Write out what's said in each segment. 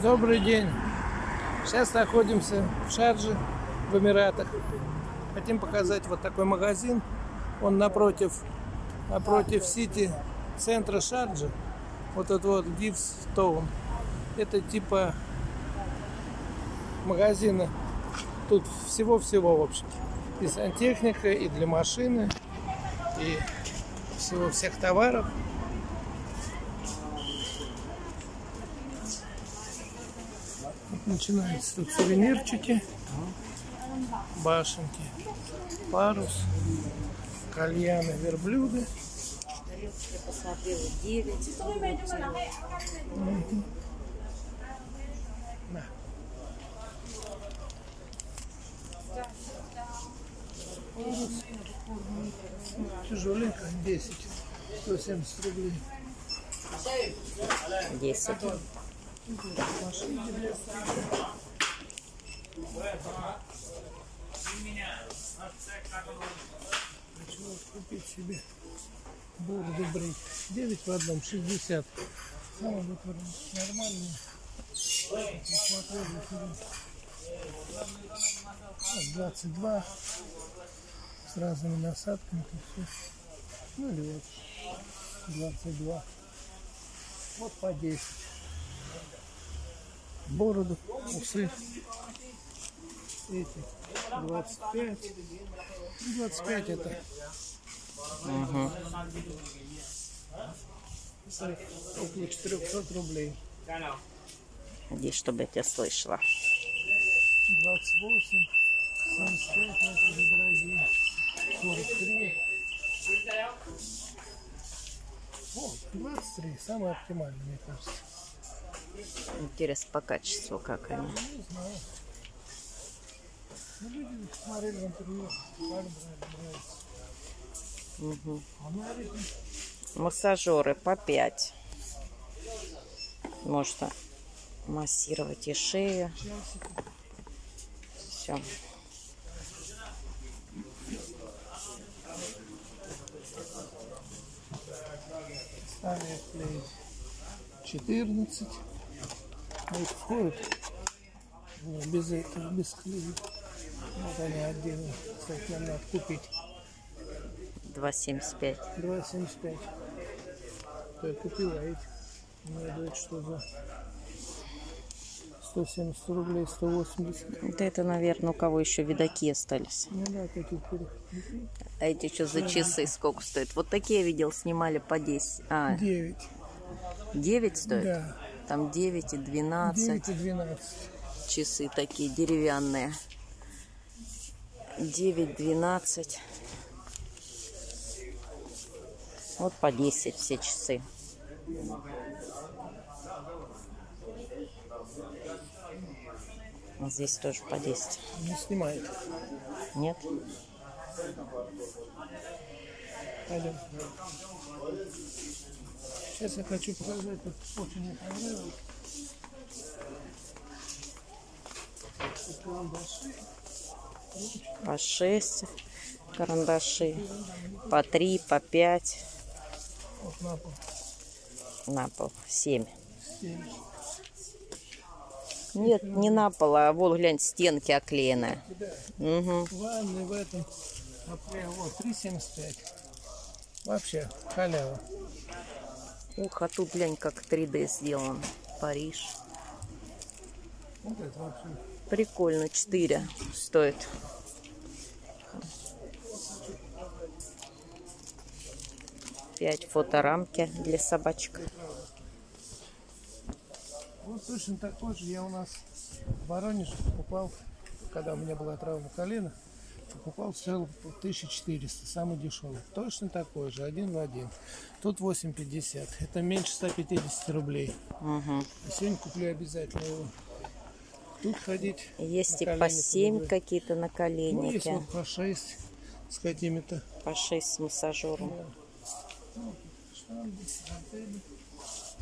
Добрый день. Сейчас находимся в Шарже, в Эмиратах. Хотим показать вот такой магазин. Он напротив, напротив сити центра Шарджи. Вот этот вот Гифс Тоун. Это типа магазина. Тут всего-всего, в общем. И сантехника, и для машины, и всего всех товаров. Начинаются тут сувенирчики, башенки, парус, кальяны, верблюды. Я посмотрела 9. На. Парус. Тяжеленько, 10, 170 рублей. 10. Хочу купить себе бороду брить. 9 в одном, 60. Самый вот себя. Вот 22 с разными насадками. Ну или вот 22. Вот по 10. Бороду, усы. Эти 25. Ну, 25 это стоит около 400 рублей. Иди, чтобы я тебя слышала. 28, 75, но это уже дорогие. 43. О, 23, самый оптимальный, мне кажется. Интересно по качеству, как они. Рынке Массажеры по 5. Можно массировать и шею. Все. Клеить 14. Это входит ну, без этого, без клея. Вот они отдельно. Кстати, надо купить 2,75. 2,75. То я купил, а эти мне дают что за 170 рублей, 180. Вот это, наверное, у кого еще видаки остались. Ну да, такие. А эти что за часы сколько стоят? Вот такие я видел, снимали по 10. А, 9. 9 стоят? Да. Там 9 и 12. 9 и 12. Часы такие деревянные. 9, 12. Вот по 10 все часы. Вот Здесь тоже по 10. Не снимает. Нет? Пойдем. Сейчас я хочу показать, вот очень мне понравилось. По 6 карандаши. По 3, по 5. Вот на пол. На пол. 7. Семь. Нет, не на пол, а вот, глянь, стенки оклеены. Да. Угу. Ванны в этом. Апрель, вот, 3,75. Вообще, халява. Ух, а тут, глянь, как 3D сделан. Париж. Прикольно, 4 стоит. Пять фоторамки для собачек. Вот точно такой же я у нас в Воронеже покупал, когда у меня была травма колена, покупал стоил 1400, самый дешевый. Точно такой же, один в один. Тут 8,50. Это меньше 150 рублей. Угу. Сегодня куплю обязательно его. Тут ходить. Есть и на по коленях 7 удобно. какие-то Ну, есть вот по 6 с какими-то. По 6 с массажером. Штанги, гантели.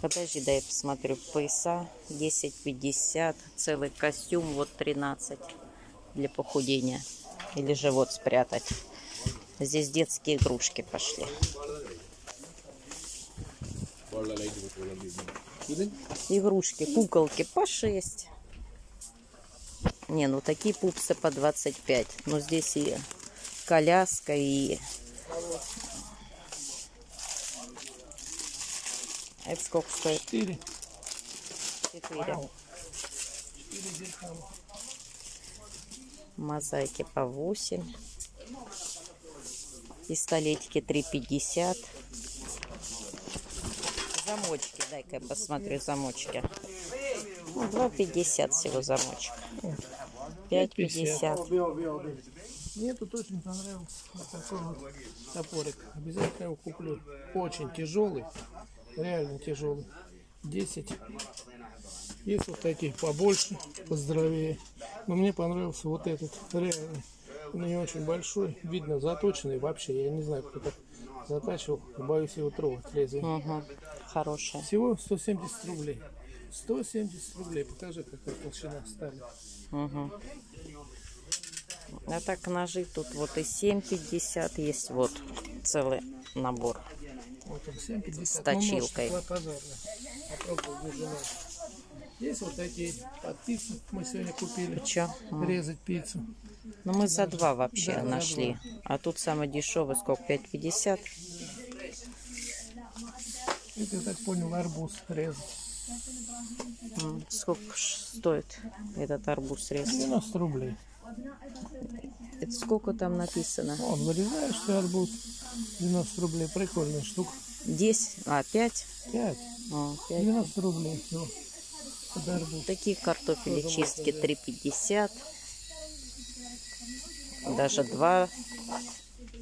Подожди, дай я посмотрю. Пояса 10,50. Целый костюм вот 13 для похудения. Или живот спрятать. Здесь детские игрушки пошли. игрушки, куколки по 6. Не, ну такие пупсы по 25. Но здесь и коляска, и... Это сколько стоит? Четыре. 4. Четыре дирхама. Мозаики по 8. Пистолетики 3,50. Замочки, дай-ка я посмотрю замочки. Ну, 2,50 всего замочек. 5,50. Мне тут очень понравился такой вот топорик. Обязательно его куплю. Очень тяжелый. Реально тяжелый. 10. Есть вот такие побольше, поздоровее. Но мне понравился вот этот. Реально. Он не очень большой. Видно, заточенный вообще. Я не знаю, кто так затачивал. Боюсь его трогать лезвие. Угу. Хорошая. Всего 170 рублей. 170 рублей. Покажи, какая толщина стали. Угу. А так ножи тут вот и 7,50 есть вот целый набор. Вот он 7,50. С точилкой. Ну, глубину. Есть вот такие под пиццу мы сегодня купили. Чё? А. Резать пиццу. Ну мы за два вообще Да, нашли. А тут самый дешевый сколько? 5,50? Это, я так понял, арбуз резать. Сколько стоит этот арбуз резать? 90 рублей. Это сколько там написано? Вот, вырезаешь ты арбуз. 90 рублей. Прикольная штука. 10? А, 5? 5. А, 5. 90 рублей всего. Такие картофели чистки 3,50. Даже 2.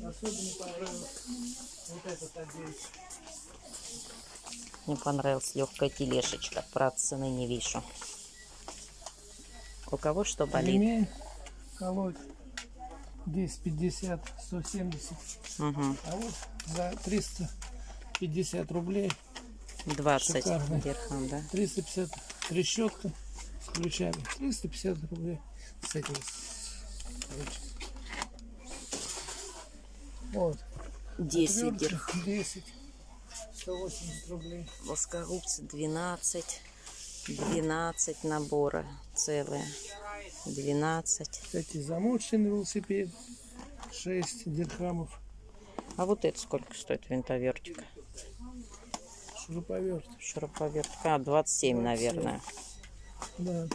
Особенно понравилось вот этот отдельный. Мне понравилась легкая тележечка. Про цены не вижу. У кого что болит? Ремень колоть 1050, 170. Угу. А вот за 350 рублей, 20 Шикарный. дирхам, да? 350 трещотка с ключами, 350 рублей с этим. короче. Вот. 10 Отвертки дирхам. 10. 180 рублей. Плоскогубцы 12. 12 набора целые. 12. Кстати, замоченный велосипед. 6 дирхамов. А вот это сколько стоит винтовертик? Шуруповерт. Шуруповертка. А, 27, наверное. Да.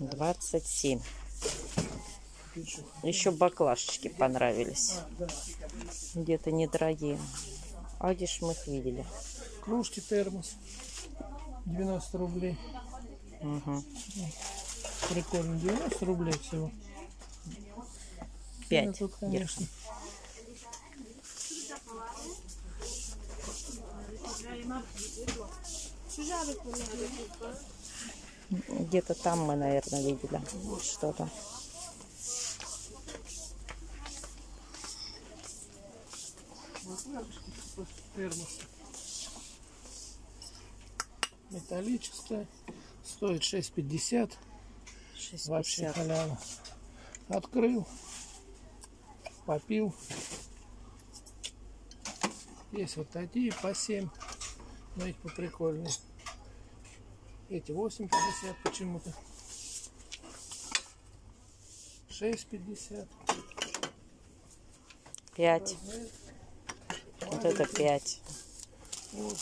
27. Пишу. Еще баклажечки понравились. А, да. Где-то недорогие. А где ж мы их видели? Кружки термос. 90 рублей. Угу. Прикольно. 90 рублей всего. 5 Ну. Где-то там мы, наверное, видели что-то. термос. Металлическая. Стоит 6,50. Вообще 6,50. халява. Открыл. Попил. Есть вот такие по 7. Но их поприкольнее. Эти 8,50 почему-то. 6,50. 5. Вот это 5. Вот.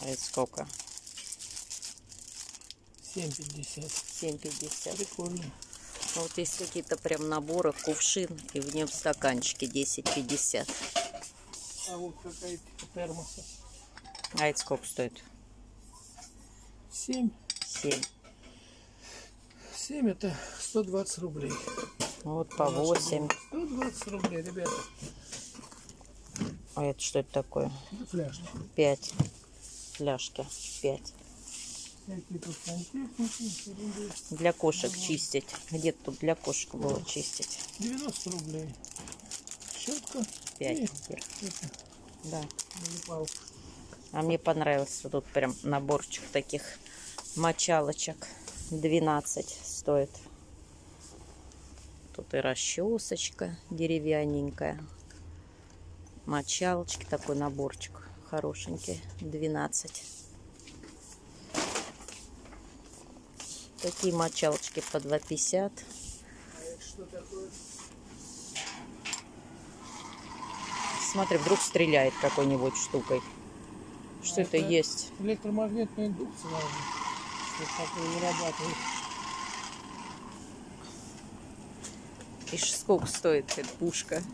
А это сколько? 7,50. 7,50. Прикольно. А вот есть какие-то прям наборы, кувшин, и в нем стаканчики 10,50. А вот какая термоса. А это сколько стоит? 7. 7. 7 это 120 рублей. Вот по 8. 120 рублей, ребята. А это что это такое? Это фляжки. 5. Фляжки. 5. Всякие тут сантехники. ерунды. Для кошек чистить. Где тут для кошек было чистить? 90 рублей. Щетка. 5. И это, Да. налипалка. А мне понравился тут прям наборчик таких мочалочек. 12 стоит. Тут и расчесочка деревянненькая. Мочалочки, такой наборчик хорошенький. 12. Такие мочалочки по 2,50. Смотри, вдруг стреляет какой-нибудь штукой. Что это, Это- есть? Электромагнитная индукция. Что такое вырабатывает. И сколько стоит эта пушка?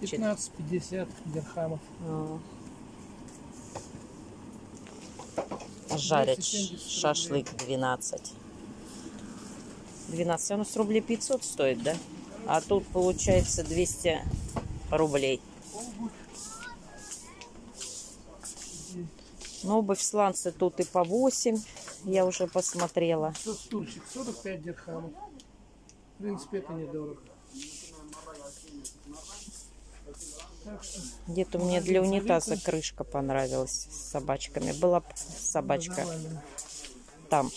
15-50 дирхамов. А. Жарить 270 шашлык 12. 12, оно с рублей 500 стоит, да? А тут получается 200 рублей. Ну, обувь сланцы тут и по 8, я уже посмотрела. Тут стульчик 45 дирхамов. В принципе, это недорого. Где-то мне для унитаза крышка понравилась с собачками. Была собачка там.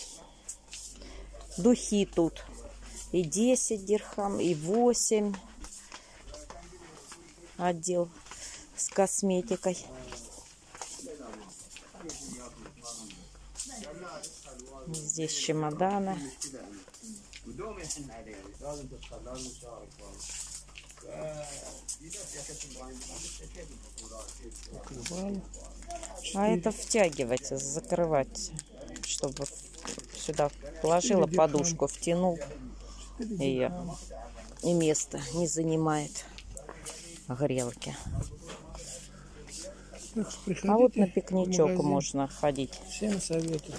Духи тут. И 10 дирхам, и 8. Отдел с косметикой. Здесь чемоданы. А это втягивать, закрывать, чтобы сюда положила подушку, втянул ее. И место не занимает грелки. А вот на пикничок можно ходить. Всем советую.